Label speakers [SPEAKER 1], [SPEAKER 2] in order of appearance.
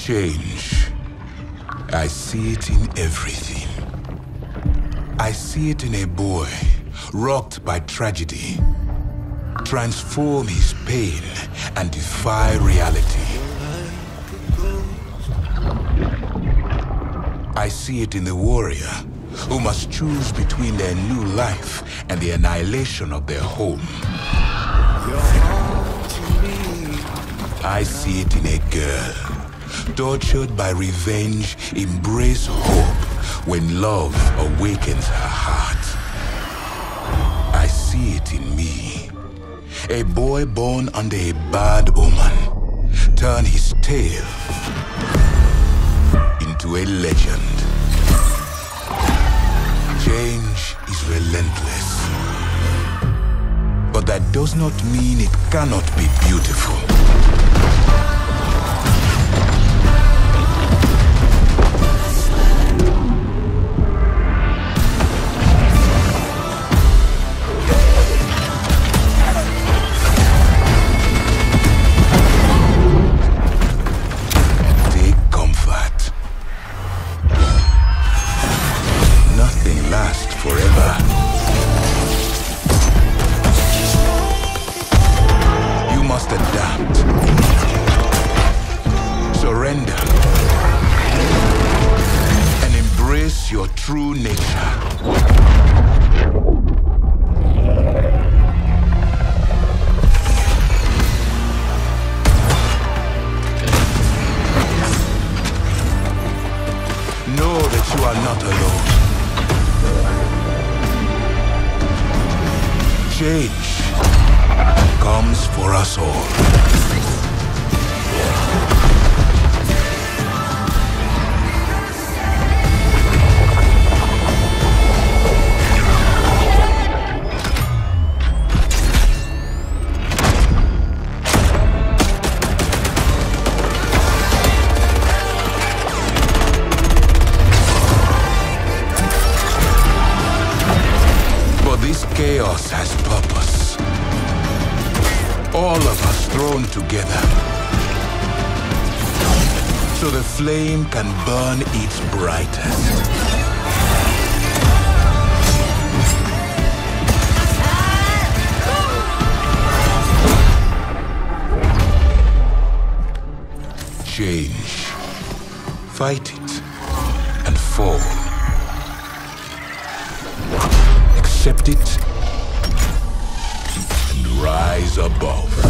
[SPEAKER 1] Change. I see it in everything. I see it in a boy rocked by tragedy. Transform his pain and defy reality. I see it in the warrior who must choose between their new life and the annihilation of their home. I see it in a girl, tortured by revenge, embrace hope when love awakens her heart. I see it in me, a boy born under a bad omen, turn his tale into a legend. Change is relentless. But that does not mean it cannot be beautiful. Lasts forever. You must adapt. Surrender. And embrace your true nature. Know that you are not alone. Change comes for us all. Chaos has purpose. All of us thrown together. So the flame can burn its brightest. Change. Fight it and fall. accept it, rise above.